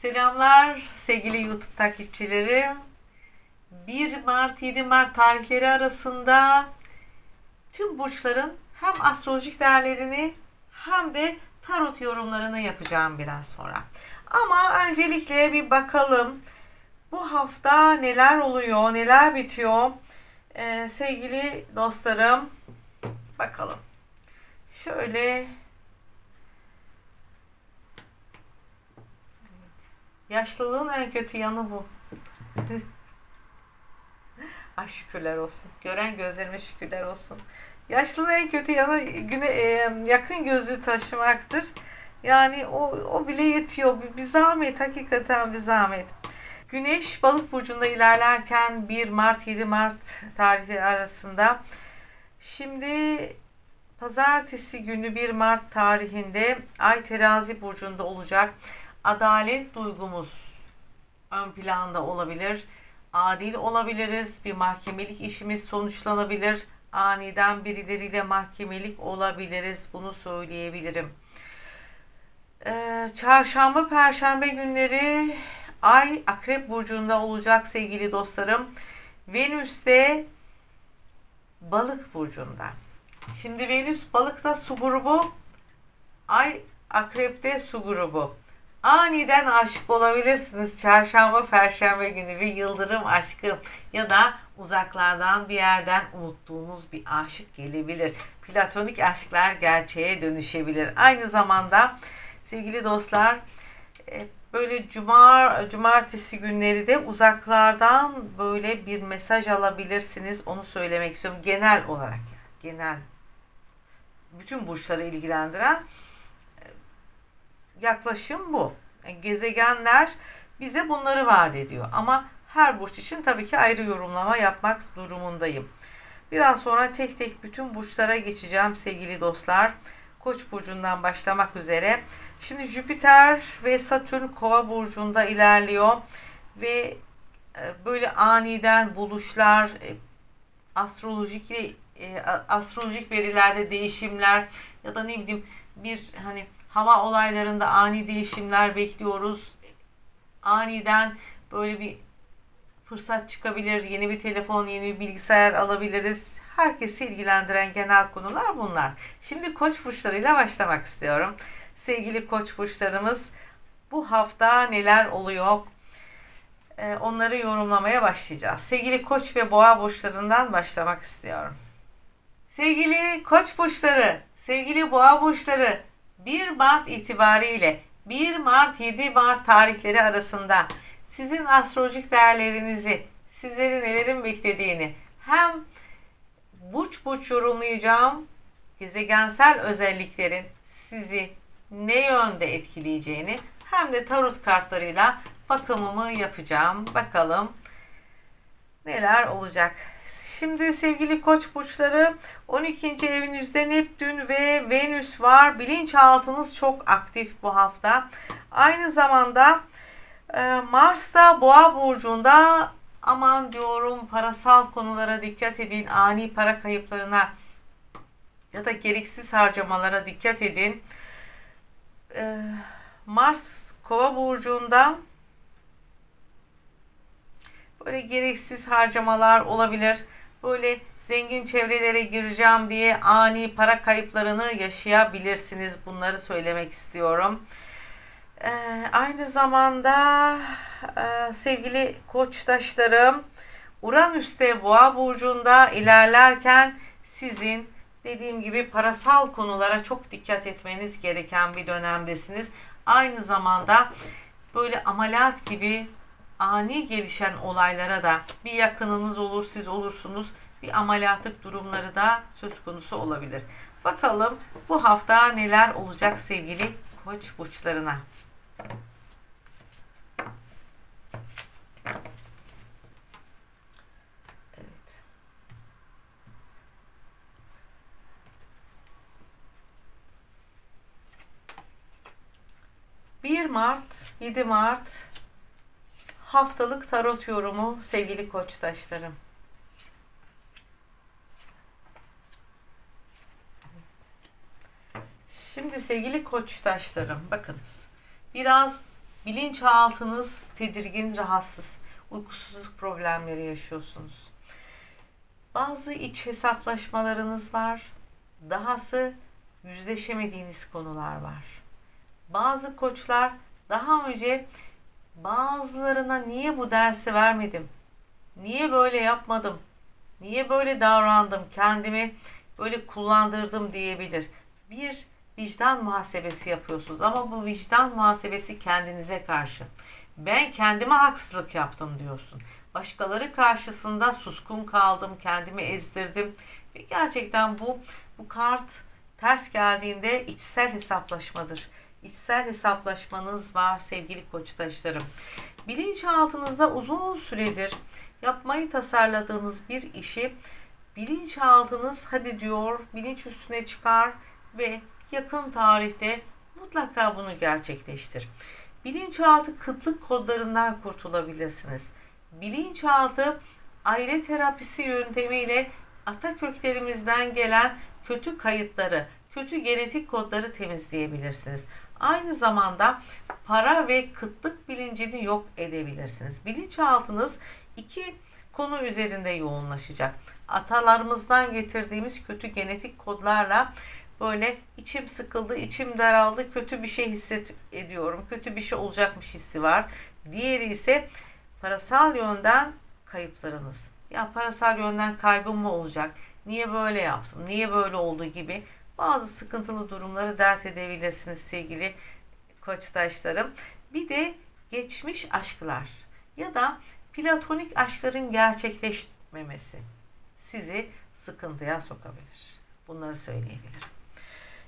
Selamlar sevgili YouTube takipçilerim. 1 Mart 7 Mart tarihleri arasında tüm burçların hem astrolojik değerlerini hem de tarot yorumlarını yapacağım biraz sonra. Ama öncelikle bir bakalım bu hafta neler oluyor, neler bitiyor. Ee, sevgili dostlarım bakalım. Şöyle Yaşlılığın en kötü yanı bu. Ay şükürler olsun. Gören gözlerime şükürler olsun. Yaşlılığın en kötü yanı güne, e, yakın gözlüğü taşımaktır. Yani o, o bile yetiyor. Bir, bir zahmet hakikaten bir zahmet. Güneş balık burcunda ilerlerken 1 Mart 7 Mart tarihleri arasında. Şimdi pazartesi günü 1 Mart tarihinde Ay terazi burcunda olacak adalet duygumuz ön planda olabilir. Adil olabiliriz. Bir mahkemelik işimiz sonuçlanabilir. Aniden birileriyle mahkemelik olabiliriz. Bunu söyleyebilirim. Ee, çarşamba, perşembe günleri Ay Akrep Burcu'nda olacak sevgili dostlarım. Venüs de Balık Burcu'nda. Şimdi Venüs Balık'ta su grubu, Ay Akrep'te su grubu. Aniden aşık olabilirsiniz. Çarşamba, perşembe günü bir yıldırım aşkı ya da uzaklardan bir yerden unuttuğunuz bir aşık gelebilir. Platonik aşklar gerçeğe dönüşebilir. Aynı zamanda sevgili dostlar e, böyle cumar cumartesi günleri de uzaklardan böyle bir mesaj alabilirsiniz. Onu söylemek istiyorum genel olarak yani genel bütün burçları ilgilendiren yaklaşım bu. Yani gezegenler bize bunları vaat ediyor. Ama her burç için tabii ki ayrı yorumlama yapmak durumundayım. Biraz sonra tek tek bütün burçlara geçeceğim sevgili dostlar. Koç burcundan başlamak üzere. Şimdi Jüpiter ve Satürn Kova burcunda ilerliyor ve e, böyle aniden buluşlar, e, astrolojik e, astrolojik verilerde değişimler ya da ne bileyim bir hani hava olaylarında ani değişimler bekliyoruz. Aniden böyle bir fırsat çıkabilir. Yeni bir telefon, yeni bir bilgisayar alabiliriz. Herkesi ilgilendiren genel konular bunlar. Şimdi koç burçlarıyla başlamak istiyorum. Sevgili koç burçlarımız bu hafta neler oluyor? Ee, onları yorumlamaya başlayacağız. Sevgili koç ve boğa burçlarından başlamak istiyorum. Sevgili koç burçları, sevgili boğa burçları, 1 Mart itibariyle 1 Mart 7 Mart tarihleri arasında sizin astrolojik değerlerinizi, sizleri nelerin beklediğini hem burç burç yorumlayacağım gezegensel özelliklerin sizi ne yönde etkileyeceğini hem de tarot kartlarıyla bakımımı yapacağım. Bakalım neler olacak. Şimdi sevgili koç burçları 12. evinizde Neptün ve Venüs var. Bilinçaltınız çok aktif bu hafta. Aynı zamanda e, Mars da Boğa burcunda aman diyorum parasal konulara dikkat edin. Ani para kayıplarına ya da gereksiz harcamalara dikkat edin. E, Mars Kova burcunda böyle gereksiz harcamalar olabilir böyle zengin çevrelere gireceğim diye ani para kayıplarını yaşayabilirsiniz. Bunları söylemek istiyorum. Ee, aynı zamanda e, sevgili koçtaşlarım Uranüs'te Boğa burcunda ilerlerken sizin dediğim gibi parasal konulara çok dikkat etmeniz gereken bir dönemdesiniz. Aynı zamanda böyle ameliyat gibi ani gelişen olaylara da bir yakınınız olur, siz olursunuz. Bir ameliyatlık durumları da söz konusu olabilir. Bakalım bu hafta neler olacak sevgili koç burçlarına. Evet. 1 Mart, 7 Mart haftalık tarot yorumu sevgili koçtaşlarım. Şimdi sevgili koçtaşlarım bakınız. Biraz Bilinçaltınız tedirgin, rahatsız, uykusuzluk problemleri yaşıyorsunuz. Bazı iç hesaplaşmalarınız var. Dahası yüzleşemediğiniz konular var. Bazı koçlar daha önce bazılarına niye bu dersi vermedim? Niye böyle yapmadım? Niye böyle davrandım? Kendimi böyle kullandırdım diyebilir. Bir vicdan muhasebesi yapıyorsunuz ama bu vicdan muhasebesi kendinize karşı. Ben kendime haksızlık yaptım diyorsun. Başkaları karşısında suskun kaldım, kendimi ezdirdim. Ve gerçekten bu bu kart ters geldiğinde içsel hesaplaşmadır. İçsel hesaplaşmanız var sevgili koçtaşlarım. Bilinçaltınızda uzun süredir yapmayı tasarladığınız bir işi bilinçaltınız hadi diyor, bilinç üstüne çıkar ve yakın tarihte mutlaka bunu gerçekleştir. Bilinçaltı kıtlık kodlarından kurtulabilirsiniz. Bilinçaltı aile terapisi yöntemiyle ata köklerimizden gelen kötü kayıtları, kötü genetik kodları temizleyebilirsiniz. Aynı zamanda para ve kıtlık bilincini yok edebilirsiniz. Bilinçaltınız iki konu üzerinde yoğunlaşacak. Atalarımızdan getirdiğimiz kötü genetik kodlarla böyle içim sıkıldı, içim daraldı, kötü bir şey hissediyorum, kötü bir şey olacakmış hissi var. Diğeri ise parasal yönden kayıplarınız. Ya parasal yönden kaybım mı olacak? Niye böyle yaptım? Niye böyle oldu gibi bazı sıkıntılı durumları dert edebilirsiniz sevgili koçtaşlarım. Bir de geçmiş aşklar ya da platonik aşkların gerçekleşmemesi sizi sıkıntıya sokabilir. Bunları söyleyebilirim.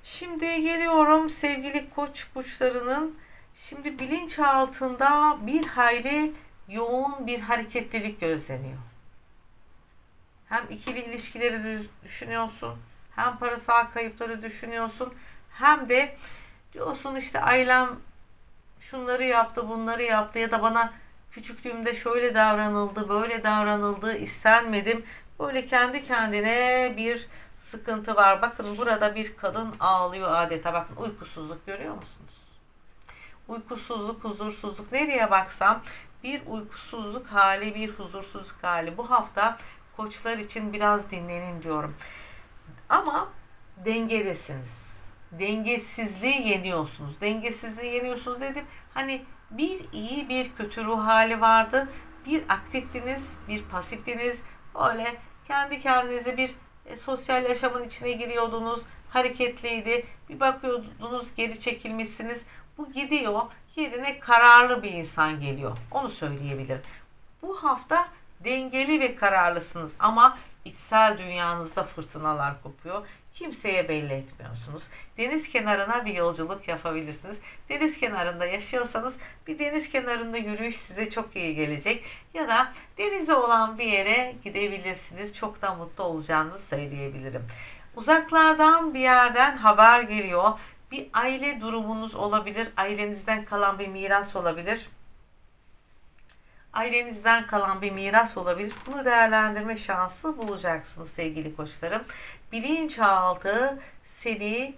Şimdi geliyorum sevgili koç burçlarının şimdi bilinç altında bir hayli yoğun bir hareketlilik gözleniyor. Hem ikili ilişkileri düşünüyorsun, hem parasal kayıpları düşünüyorsun, hem de diyorsun işte ailem şunları yaptı, bunları yaptı ya da bana küçüklüğümde şöyle davranıldı, böyle davranıldı, istenmedim. Böyle kendi kendine bir sıkıntı var. Bakın burada bir kadın ağlıyor adeta. Bakın uykusuzluk görüyor musunuz? Uykusuzluk, huzursuzluk. Nereye baksam bir uykusuzluk hali, bir huzursuzluk hali. Bu hafta koçlar için biraz dinlenin diyorum. Ama dengedesiniz. Dengesizliği yeniyorsunuz. Dengesizliği yeniyorsunuz dedim. Hani bir iyi bir kötü ruh hali vardı. Bir aktiftiniz, bir pasiftiniz. Böyle kendi kendinize bir e, sosyal yaşamın içine giriyordunuz. Hareketliydi. Bir bakıyordunuz geri çekilmişsiniz. Bu gidiyor. Yerine kararlı bir insan geliyor. Onu söyleyebilirim. Bu hafta dengeli ve kararlısınız ama içsel dünyanızda fırtınalar kopuyor. Kimseye belli etmiyorsunuz. Deniz kenarına bir yolculuk yapabilirsiniz. Deniz kenarında yaşıyorsanız bir deniz kenarında yürüyüş size çok iyi gelecek. Ya da denize olan bir yere gidebilirsiniz. Çok da mutlu olacağınızı söyleyebilirim. Uzaklardan bir yerden haber geliyor. Bir aile durumunuz olabilir. Ailenizden kalan bir miras olabilir ailenizden kalan bir miras olabilir. Bunu değerlendirme şansı bulacaksınız sevgili koçlarım. Bilinçaltı seni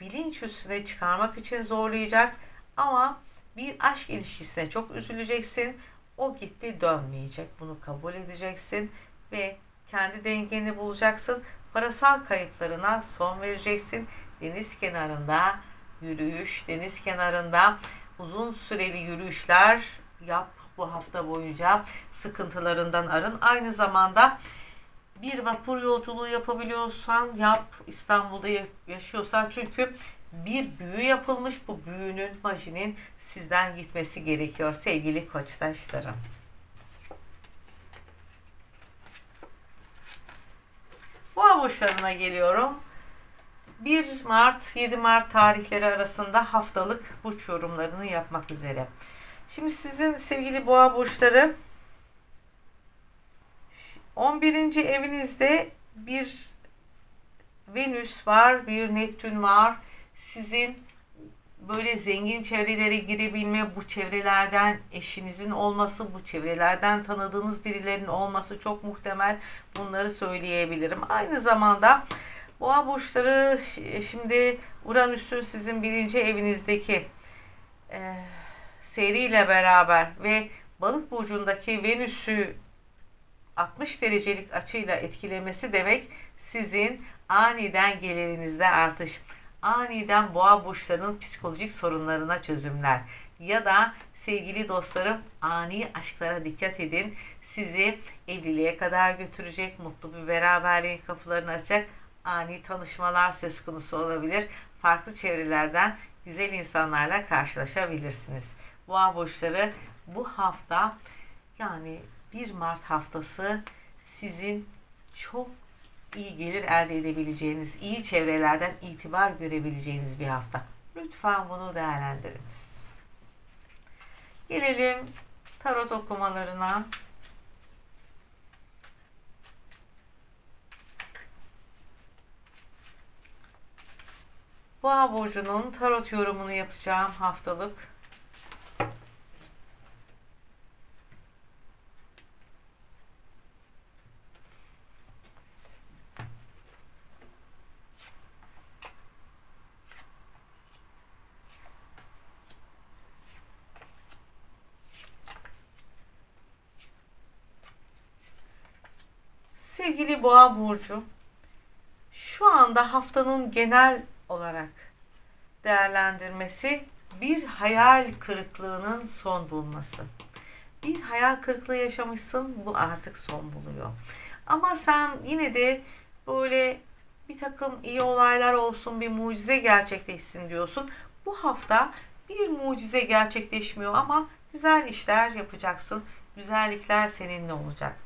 bilinç üstüne çıkarmak için zorlayacak ama bir aşk ilişkisine çok üzüleceksin. O gitti dönmeyecek. Bunu kabul edeceksin ve kendi dengeni bulacaksın. Parasal kayıplarına son vereceksin. Deniz kenarında yürüyüş, deniz kenarında uzun süreli yürüyüşler yap bu hafta boyunca sıkıntılarından arın. Aynı zamanda bir vapur yolculuğu yapabiliyorsan yap İstanbul'da yaşıyorsan çünkü bir büyü yapılmış bu büyünün majinin sizden gitmesi gerekiyor sevgili koçtaşlarım. Boğa burçlarına geliyorum. 1 Mart 7 Mart tarihleri arasında haftalık burç yorumlarını yapmak üzere. Şimdi sizin sevgili boğa burçları 11. evinizde bir Venüs var, bir Neptün var. Sizin böyle zengin çevrelere girebilme, bu çevrelerden eşinizin olması, bu çevrelerden tanıdığınız birilerinin olması çok muhtemel. Bunları söyleyebilirim. Aynı zamanda boğa burçları şimdi Uranüs'ün sizin birinci evinizdeki e, seriyle beraber ve balık burcundaki Venüs'ü 60 derecelik açıyla etkilemesi demek sizin aniden gelirinizde artış, aniden boğa burçlarının psikolojik sorunlarına çözümler ya da sevgili dostlarım ani aşklara dikkat edin. Sizi evliliğe kadar götürecek, mutlu bir beraberliğin kapılarını açacak ani tanışmalar söz konusu olabilir. Farklı çevrelerden güzel insanlarla karşılaşabilirsiniz. Boğa burçları bu hafta yani 1 Mart haftası sizin çok iyi gelir elde edebileceğiniz, iyi çevrelerden itibar görebileceğiniz bir hafta. Lütfen bunu değerlendiriniz. Gelelim tarot okumalarına. Boğa burcunun tarot yorumunu yapacağım haftalık. Sevgili Boğa burcu, şu anda haftanın genel olarak değerlendirmesi bir hayal kırıklığının son bulması. Bir hayal kırıklığı yaşamışsın, bu artık son buluyor. Ama sen yine de böyle bir takım iyi olaylar olsun, bir mucize gerçekleşsin diyorsun. Bu hafta bir mucize gerçekleşmiyor ama güzel işler yapacaksın. Güzellikler seninle olacak.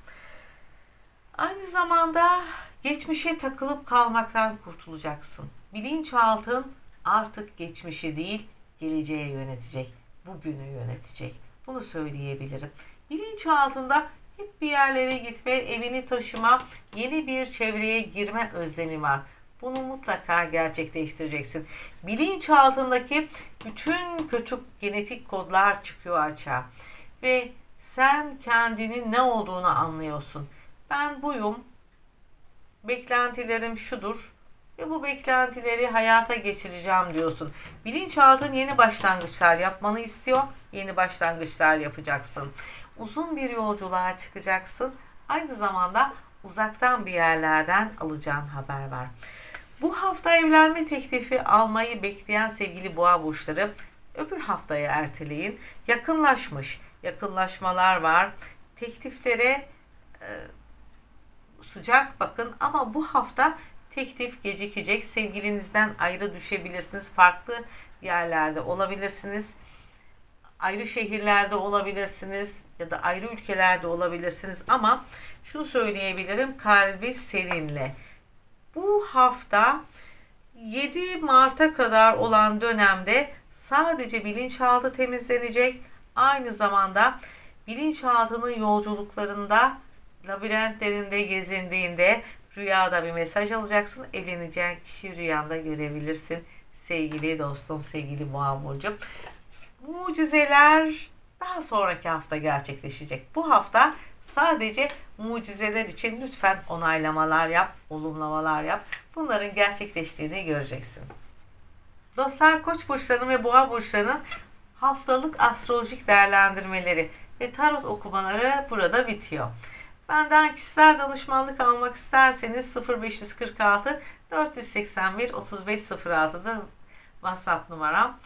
Aynı zamanda geçmişe takılıp kalmaktan kurtulacaksın. Bilinçaltın artık geçmişi değil, geleceğe yönetecek. Bugünü yönetecek. Bunu söyleyebilirim. Bilinçaltında hep bir yerlere gitme, evini taşıma, yeni bir çevreye girme özlemi var. Bunu mutlaka gerçekleştireceksin. Bilinçaltındaki bütün kötü genetik kodlar çıkıyor açığa. Ve sen kendinin ne olduğunu anlıyorsun. Ben buyum. Beklentilerim şudur ve bu beklentileri hayata geçireceğim diyorsun. Bilinçaltın yeni başlangıçlar yapmanı istiyor. Yeni başlangıçlar yapacaksın. Uzun bir yolculuğa çıkacaksın. Aynı zamanda uzaktan bir yerlerden alacağın haber var. Bu hafta evlenme teklifi almayı bekleyen sevgili boğa burçları öbür haftaya erteleyin. Yakınlaşmış, yakınlaşmalar var. Tekliflere e, sıcak bakın ama bu hafta teklif gecikecek. Sevgilinizden ayrı düşebilirsiniz. Farklı yerlerde olabilirsiniz. Ayrı şehirlerde olabilirsiniz ya da ayrı ülkelerde olabilirsiniz ama şunu söyleyebilirim kalbi seninle. Bu hafta 7 Mart'a kadar olan dönemde sadece bilinçaltı temizlenecek. Aynı zamanda bilinçaltının yolculuklarında labirentlerinde gezindiğinde rüyada bir mesaj alacaksın. Evleneceğin kişi rüyanda görebilirsin. Sevgili dostum, sevgili burcu. Mucizeler daha sonraki hafta gerçekleşecek. Bu hafta sadece mucizeler için lütfen onaylamalar yap, olumlamalar yap. Bunların gerçekleştiğini göreceksin. Dostlar Koç burçlarının ve Boğa burçlarının haftalık astrolojik değerlendirmeleri ve tarot okumaları burada bitiyor. Benden kişisel danışmanlık almak isterseniz 0546 481 3506'dır WhatsApp numaram.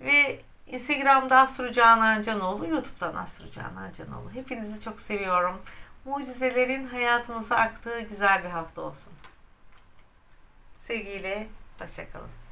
Ve Instagram'da Asru Canan Canoğlu, YouTube'dan Asru Canan Canoğlu. Hepinizi çok seviyorum. Mucizelerin hayatınıza aktığı güzel bir hafta olsun. Sevgiyle, hoşçakalın.